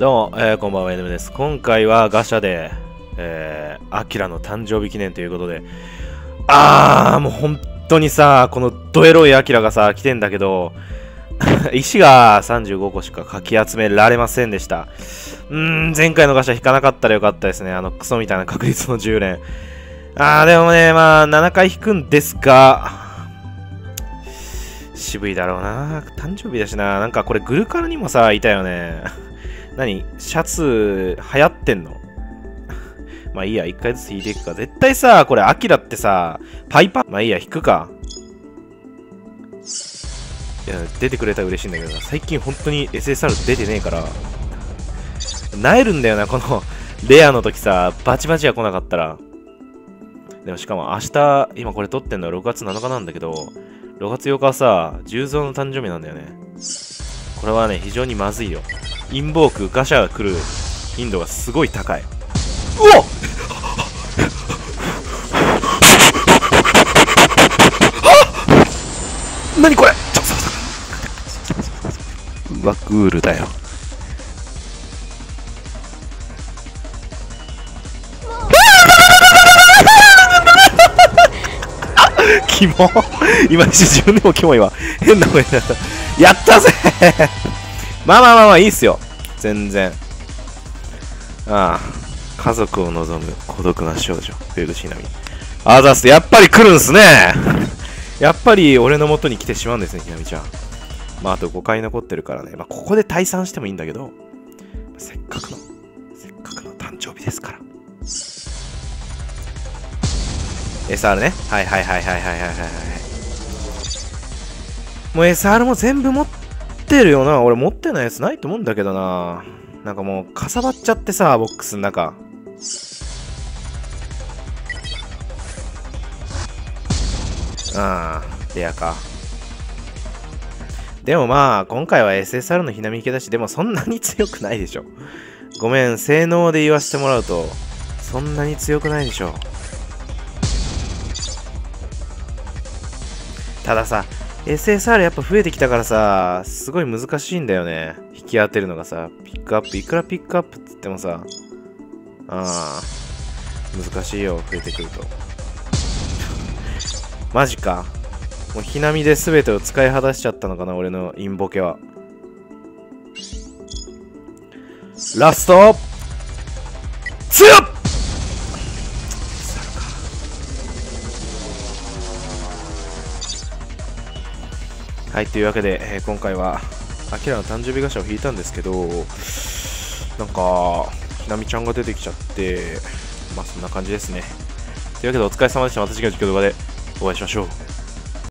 どうも、えー、こんばんは、エヌムです。今回はガシャで、えー、アキラの誕生日記念ということで、あー、もう本当にさ、このドエロいアキラがさ、来てんだけど、石が35個しかかき集められませんでした。うーん、前回のガシャ引かなかったらよかったですね。あのクソみたいな確率の10連。あー、でもね、まあ、7回引くんですが、渋いだろうな。誕生日だしな。なんかこれグルカルにもさ、いたよね。何？シャツ流行ってんの？まあいいや、一回ずつ引いていくか。絶対さ、これ、アキラってさ、パイパン？まあいいや、引くか。いや、出てくれたら嬉しいんだけどな。最近本当に SSR 出てねえから、なえるんだよな、このレアの時さ、バチバチは来なかったら。でもしかも明日、今これ撮ってんのは6月7日なんだけど、6月8日はさ、重蔵の誕生日なんだよね。これはね、非常にまずいよ。インボーク、ガシャが来る頻度がすごい高い。うわっ何これちょっとワクールだよ。キモ今一瞬自分でもキモいわ。変な声になった。やったぜまあまあまあまあいいっすよ。全然。ああ。家族を望む孤独な少女。フェルシナミ。あざす。やっぱり来るんすね。やっぱり俺の元に来てしまうんですね、ひなみちゃん。まああと5回残ってるからね。まあここで退散してもいいんだけど、せっかくの、せっかくの誕生日ですから。SR ね。はいはいはいはいはいはいはい。もう SR も全部持っててるよな。俺持ってないやつないと思うんだけどな。なんかもうかさばっちゃってさ、ボックスの中。ああ、レアか。でもまあ、今回は SSR のひなみけだし、でもそんなに強くないでしょ。ごめん、性能で言わせてもらうと、そんなに強くないでしょ。たださ、SSR やっぱ増えてきたからさ、すごい難しいんだよね。引き当てるのがさ、ピックアップ、いくらピックアップって言ってもさ、ああ、難しいよ、増えてくると。マジか。もう、ひなみで全てを使い果たしちゃったのかな、俺のインボケは。ラスト強っはい、というわけで、えー、今回は、アキラの誕生日ガシャを引いたんですけど、なんか、ひなみちゃんが出てきちゃって、まあそんな感じですね。というわけでお疲れ様でした。また次回の実況動画でお会いしましょう。